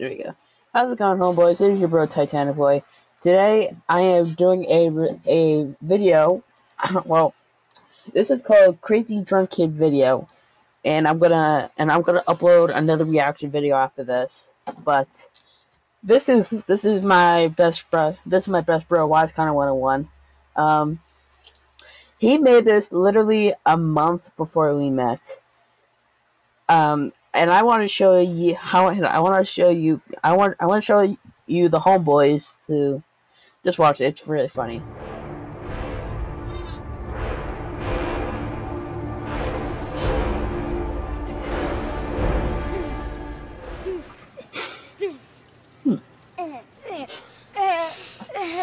There we go. How's it going, homeboys? Is your bro Titanic Boy. Today I am doing a a video. Well, this is called Crazy Drunk Kid Video, and I'm gonna and I'm gonna upload another reaction video after this. But this is this is my best bro. This is my best bro. Wise kind of 101. Um, he made this literally a month before we met. Um, and I want to show you how I want to show you I want I want to show you the homeboys to just watch it. It's really funny.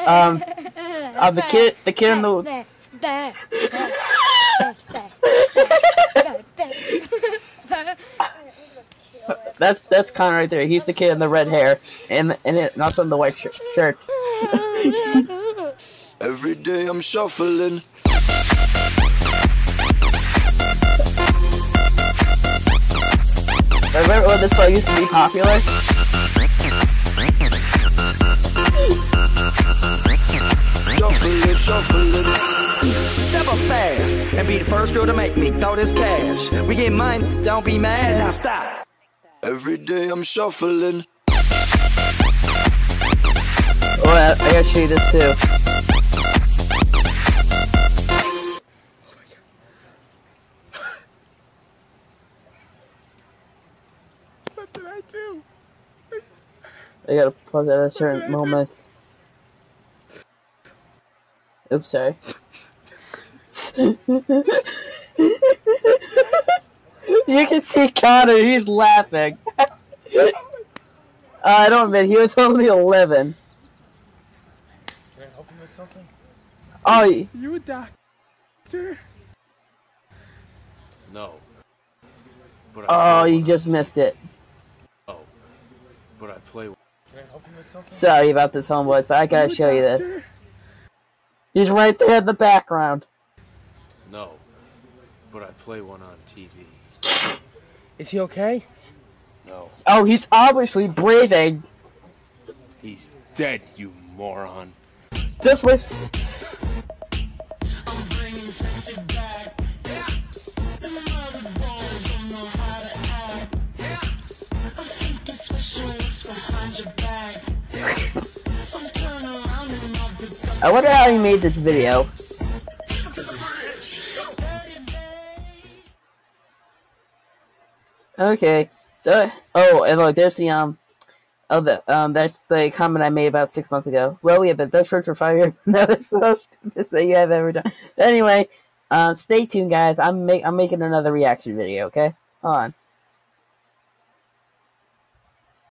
um, uh, the kid, the kid in the. That's that's Connor right there. He's the kid in the red hair and and it, not on the white sh shirt. Every day I'm shuffling. Remember when this song used to be popular? Shuffling, shuffling. Step up fast and be the first girl to make me throw this cash. We get mine, don't be mad, now stop. Every day I'm shuffling. Oh, I, I gotta show you this too. What did I do? I gotta pause at a certain moment. Oops, sorry. You can see Connor, he's laughing. uh, I don't admit, he was only 11. Can I help you with something? Oh, You a doctor? No. But I oh, you one. just missed it. No. But I play. Can I help you with something? Sorry about this, homeboys, but I gotta a show you this. doctor? He's right there in the background. No. But I play one on TV. Is he okay? No. Oh, he's obviously breathing. He's dead, you moron. This way. I'm bringing sexy back. The mother boys don't know how to act. I'm thinking special what's behind your back. So turn around and I'll I wonder how he made this video. Okay, so oh, and look, there's the um, oh the um, that's the comment I made about six months ago. Well, we have the best shirt for five years. no, that's the most stupidest thing you have ever done. Anyway, uh, stay tuned, guys. I'm make I'm making another reaction video. Okay, hold on.